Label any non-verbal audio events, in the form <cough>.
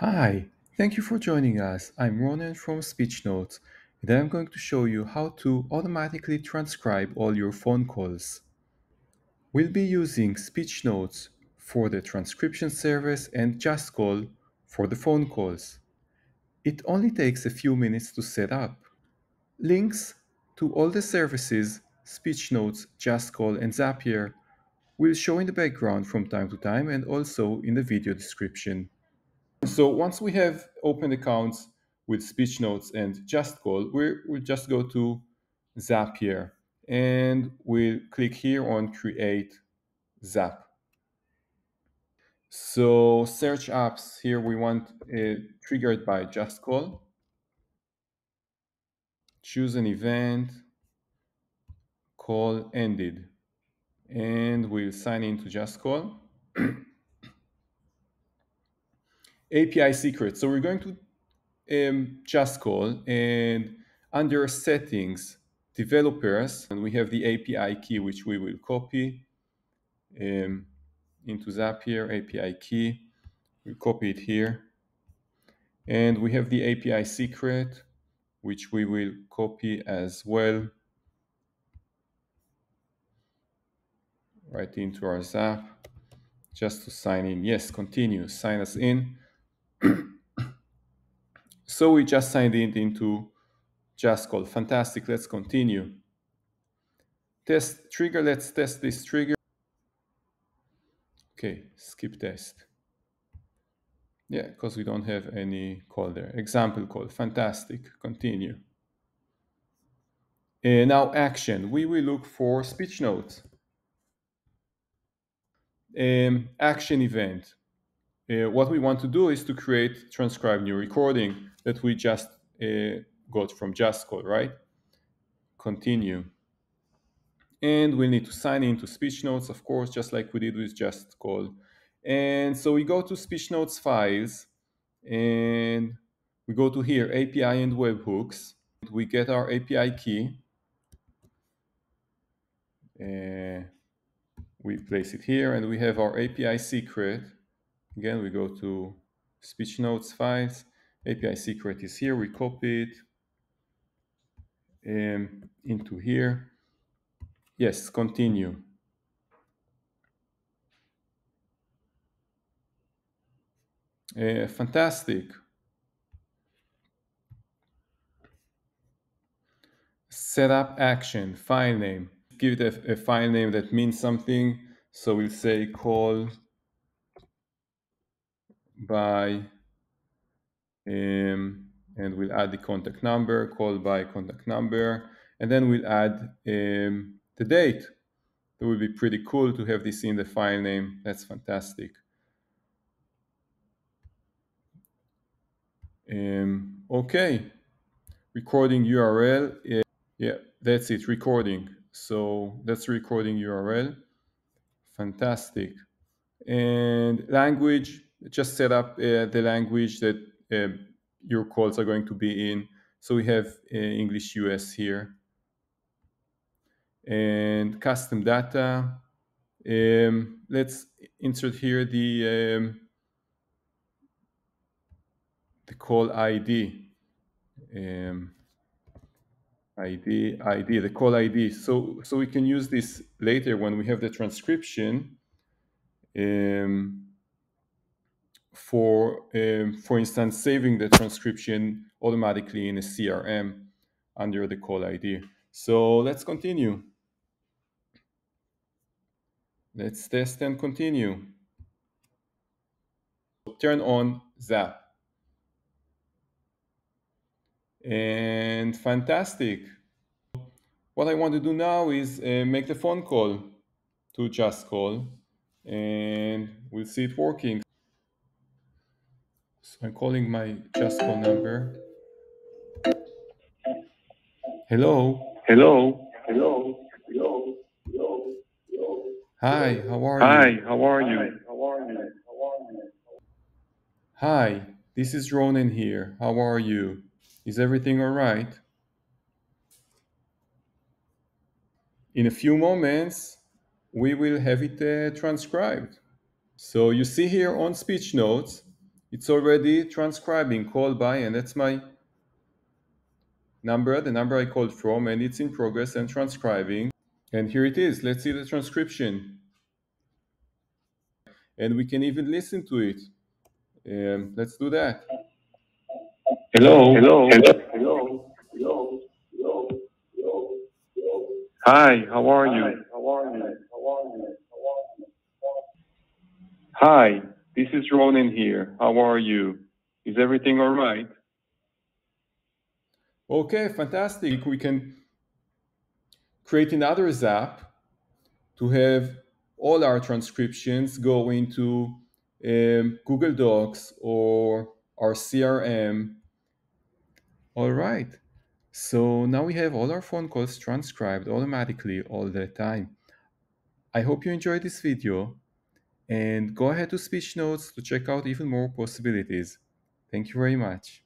Hi, thank you for joining us. I'm Ronan from SpeechNotes, and I'm going to show you how to automatically transcribe all your phone calls. We'll be using SpeechNotes for the transcription service and JustCall for the phone calls. It only takes a few minutes to set up. Links to all the services, SpeechNotes, JustCall, and Zapier will show in the background from time to time and also in the video description. So once we have opened accounts with Speechnotes and JustCall, we will just go to Zapier and we'll click here on Create Zap. So search apps here we want it triggered by JustCall. Choose an event, call ended, and we'll sign into JustCall. <clears throat> API secret. So we're going to um, JustCall and under settings, developers, and we have the API key, which we will copy um, into Zapier API key. We copy it here. And we have the API secret, which we will copy as well right into our Zap just to sign in. Yes, continue, sign us in. <coughs> so we just signed in into JustCall. Fantastic, let's continue. Test trigger, let's test this trigger. Okay, skip test. Yeah, because we don't have any call there. Example call, fantastic, continue. And now action, we will look for SpeechNotes. Um, action event. Uh, what we want to do is to create transcribe new recording that we just uh, got from JustCall, right? Continue. And we need to sign into SpeechNotes, of course, just like we did with JustCall. And so we go to SpeechNotes files and we go to here, API and webhooks. We get our API key. Uh, we place it here and we have our API secret. Again, we go to SpeechNotes files. API secret is here. We copy it um, into here. Yes, continue. Uh, fantastic. Setup action, file name. Give it a, a, file name that means something. So we'll say call by, um, and we'll add the contact number, call by contact number, and then we'll add um, the date. That would be pretty cool to have this in the file name. That's fantastic. Um, okay, recording URL. Yeah, yeah, that's it, recording. So that's recording URL. Fantastic. And language, just set up uh, the language that uh, your calls are going to be in. So we have uh, English US here. And custom data. Um, let's insert here the um, the call ID. Um, ID, ID, the call ID. So, so we can use this later when we have the transcription um, for, um, for instance, saving the transcription automatically in a CRM under the call ID. So let's continue. Let's test and continue. Turn on Zap. And fantastic. What I want to do now is uh, make the phone call to JustCall and we'll see it working. So I'm calling my JustCall number. Hello. Hello. Hello. Hello. Hello. Hello. Hi, how are Hi, you? how are you? How are you? How are you? Hi, this is Ronan here. How are you? Is everything all right? In a few moments, we will have it uh, transcribed. So you see here on SpeechNotes, It's already transcribing call by, and that's my number, the number I called from, and it's in progress and transcribing. And here it is. Let's see the transcription. And we can even listen to it. Um, let's do that. Hello. Hello. Hello. Hello. Hello. Hello. Hello. Hi. How are you? How are you? How are you? Hi. Is Ronan here. How are you? Is everything all right? Okay, fantastic. We can create another Zap to have all our transcriptions go into um, Google Docs or our CRM. All right. So now we have all our phone calls transcribed automatically all the time. I hope you enjoyed this video and go ahead to Speechnotes to check out even more possibilities. Thank you very much.